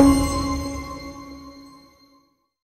you